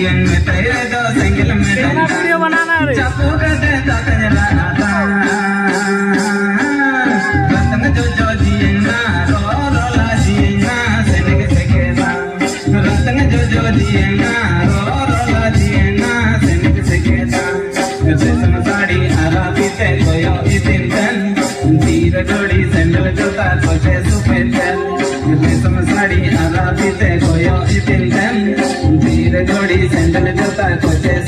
जिए में तेरे दो सिंगल में तेरा वीडियो बनाना रे। चापू के दे तो कंजला आता रतन जो जो जिए ना रो रो ला जिए ना सेने के सेकेदा रतन जो जो जिए ना रो रो ला जिए ना सेने के सेकेदा रेशम साड़ी आरा पीते कोयो इतिंतन धीर घोड़ी सैंडल जोता कोचे सुपेतन रेशम साड़ी आरा पीते कोयो घोड़ी सैंडल जोता कोचे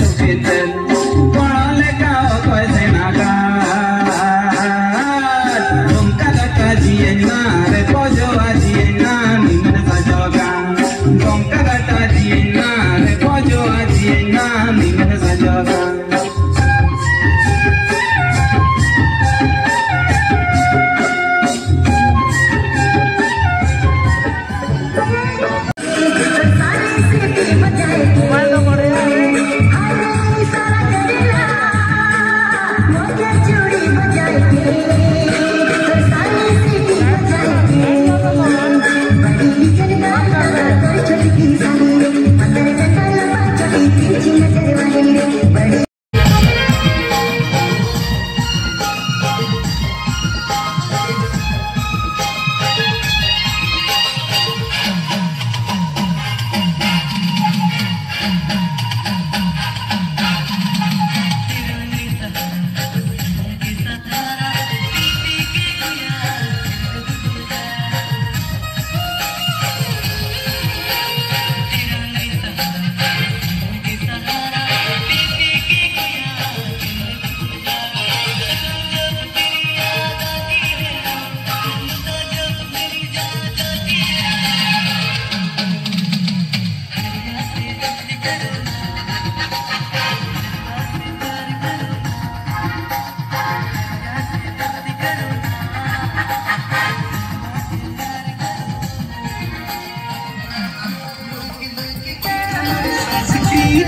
make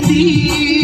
दी।